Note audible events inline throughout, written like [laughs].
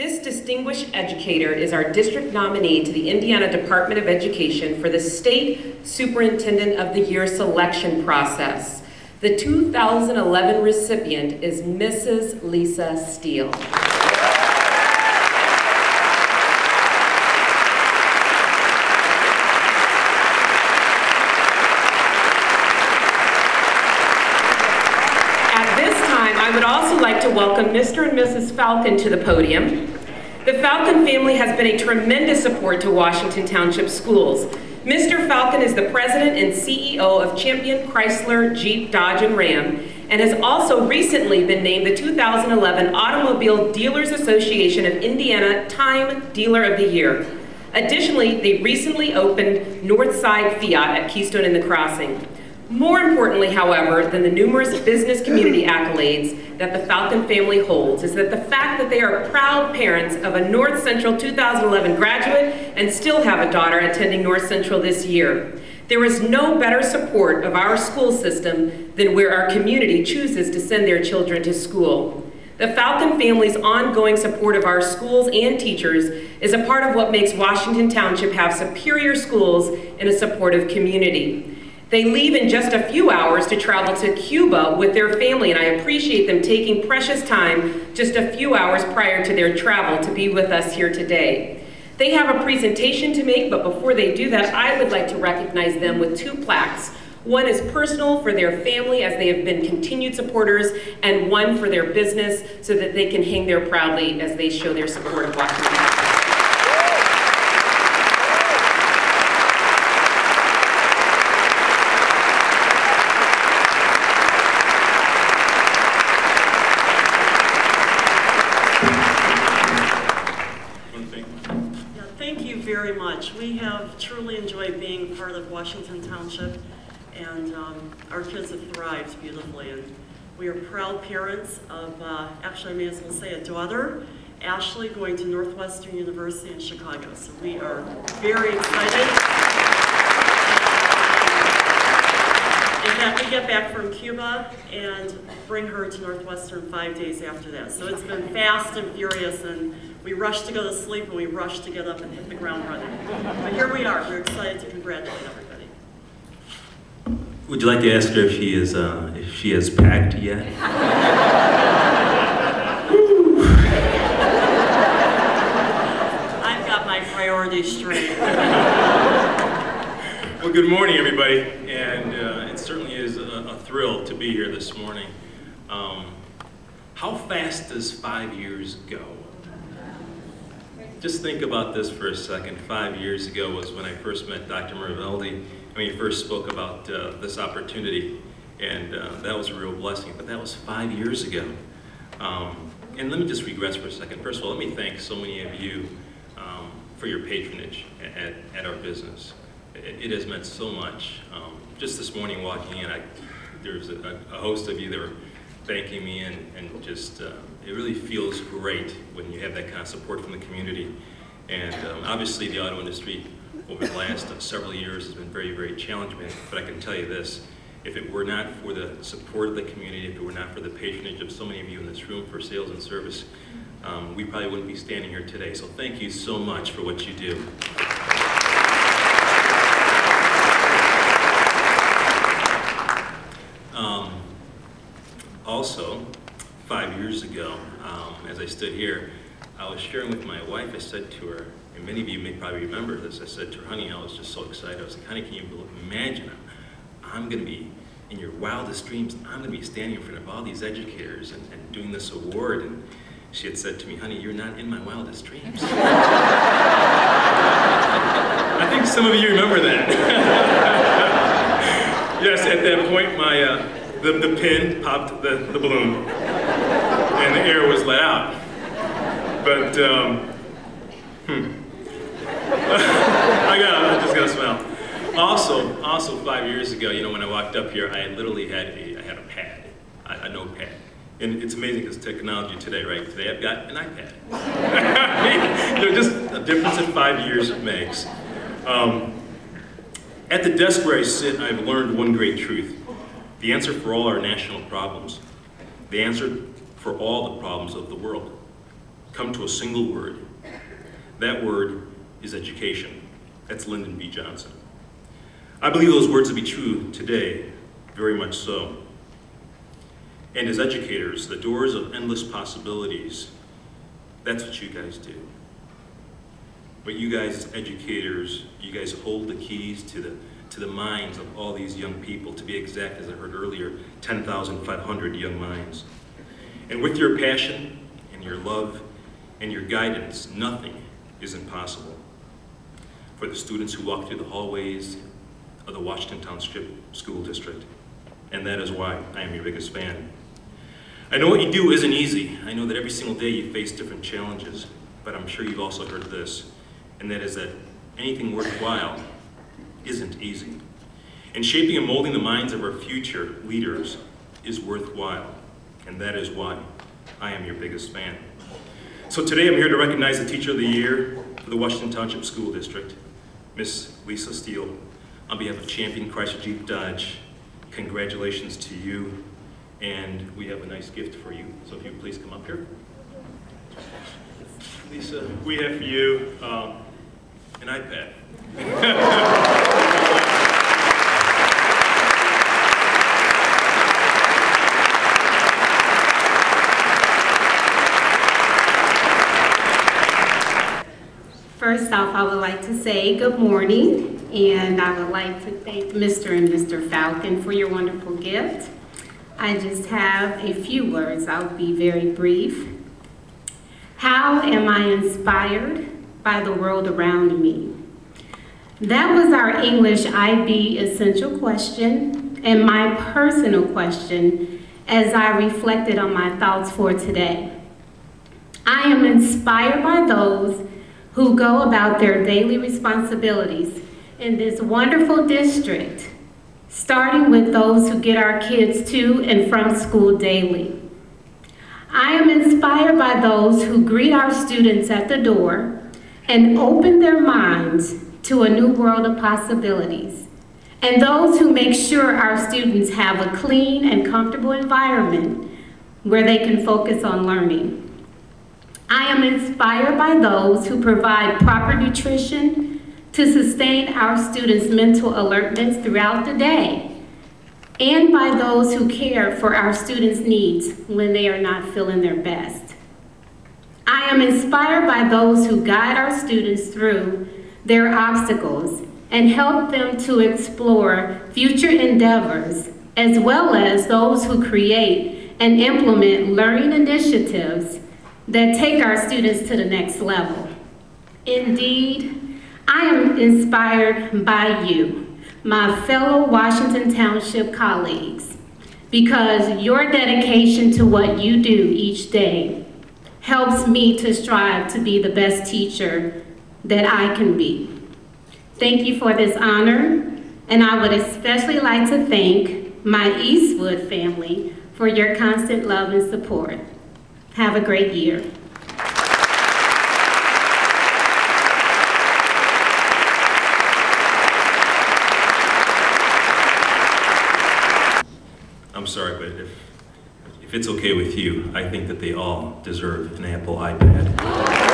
This distinguished educator is our district nominee to the Indiana Department of Education for the State Superintendent of the Year selection process. The 2011 recipient is Mrs. Lisa Steele. At this time, I would also like to welcome Mr. and Mrs. Falcon to the podium. The Falcon family has been a tremendous support to Washington Township Schools. Mr. Falcon is the president and CEO of Champion Chrysler Jeep Dodge and Ram and has also recently been named the 2011 Automobile Dealers Association of Indiana Time Dealer of the Year. Additionally, they recently opened Northside Fiat at Keystone in the Crossing. More importantly, however, than the numerous business community accolades that the Falcon family holds is that the fact that they are proud parents of a North Central 2011 graduate and still have a daughter attending North Central this year. There is no better support of our school system than where our community chooses to send their children to school. The Falcon family's ongoing support of our schools and teachers is a part of what makes Washington Township have superior schools and a supportive community. They leave in just a few hours to travel to Cuba with their family, and I appreciate them taking precious time just a few hours prior to their travel to be with us here today. They have a presentation to make, but before they do that, I would like to recognize them with two plaques. One is personal for their family as they have been continued supporters, and one for their business so that they can hang there proudly as they show their support of Washington. Thank you very much. We have truly enjoyed being part of Washington Township, and um, our kids have thrived beautifully. And we are proud parents of, uh, actually, I may as well say a daughter, Ashley, going to Northwestern University in Chicago. So we are very excited. In fact, we get back from Cuba and bring her to Northwestern five days after that. So it's been fast and furious, and we rush to go to sleep and we rush to get up and hit the ground running. But here we are. We're excited to congratulate everybody. Would you like to ask her if she is, uh, if she has packed yet? I've got my priorities straight. Well, good morning, everybody, and uh, it certainly is a, a thrill to be here this morning. Um, how fast does five years go? Just think about this for a second. Five years ago was when I first met Dr. Maraveldi, when he first spoke about uh, this opportunity, and uh, that was a real blessing, but that was five years ago. Um, and let me just regress for a second. First of all, let me thank so many of you um, for your patronage at, at our business. It, it has meant so much. Um, just this morning walking in, I, was a, a host of you that were thanking me and, and just, uh, it really feels great when you have that kind of support from the community. And um, obviously the auto industry over the last several years has been very, very challenging, but I can tell you this, if it were not for the support of the community, if it were not for the patronage of so many of you in this room for sales and service, um, we probably wouldn't be standing here today. So thank you so much for what you do. Um, also, five years ago, um, as I stood here, I was sharing with my wife, I said to her, and many of you may probably remember this, I said to her, honey, I was just so excited. I was like, honey, can you imagine? I'm going to be, in your wildest dreams, I'm going to be standing in front of all these educators and, and doing this award. And she had said to me, honey, you're not in my wildest dreams. [laughs] I think some of you remember that. [laughs] yes, at that point, my, uh, the, the pin popped the, the balloon and the air was let out. But, um, hmm. [laughs] I got, I just got a smile. Also, also five years ago, you know, when I walked up here, I literally had a, I had a pad, a, a notepad. And it's amazing because technology today, right? Today I've got an iPad. [laughs] you know, just a difference in five years it makes. Um, at the desk where I sit, I've learned one great truth. The answer for all our national problems, the answer for all the problems of the world, come to a single word. That word is education. That's Lyndon B. Johnson. I believe those words to be true today, very much so. And as educators, the doors of endless possibilities, that's what you guys do. But you guys, as educators, you guys hold the keys to the, to the minds of all these young people, to be exact, as I heard earlier, 10,500 young minds. And with your passion and your love and your guidance, nothing is impossible. For the students who walk through the hallways of the Washington Township School District. And that is why I am your biggest fan. I know what you do isn't easy. I know that every single day you face different challenges, but I'm sure you've also heard this, and that is that anything worthwhile isn't easy. And shaping and molding the minds of our future leaders is worthwhile, and that is why I am your biggest fan. So today I'm here to recognize the Teacher of the Year for the Washington Township School District, Miss Lisa Steele. On behalf of Champion Chrysler Jeep Dodge, congratulations to you, and we have a nice gift for you. So if you please come up here. Lisa, we have for you um, an iPad. [laughs] First off, I would like to say good morning, and I would like to thank Mr. and Mr. Falcon for your wonderful gift. I just have a few words. I'll be very brief. How am I inspired by the world around me? That was our English IB essential question and my personal question as I reflected on my thoughts for today. I am inspired by those who go about their daily responsibilities in this wonderful district, starting with those who get our kids to and from school daily. I am inspired by those who greet our students at the door and open their minds to a new world of possibilities, and those who make sure our students have a clean and comfortable environment where they can focus on learning. I am inspired by those who provide proper nutrition to sustain our students' mental alertness throughout the day, and by those who care for our students' needs when they are not feeling their best. I am inspired by those who guide our students through their obstacles and help them to explore future endeavors, as well as those who create and implement learning initiatives that take our students to the next level. Indeed, I am inspired by you, my fellow Washington Township colleagues, because your dedication to what you do each day helps me to strive to be the best teacher that I can be. Thank you for this honor, and I would especially like to thank my Eastwood family for your constant love and support. Have a great year. I'm sorry, but if, if it's okay with you, I think that they all deserve an Apple iPad.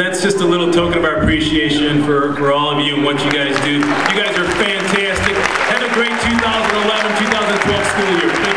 That's just a little token of our appreciation for, for all of you and what you guys do. You guys are fantastic. Have a great 2011-2012 school year.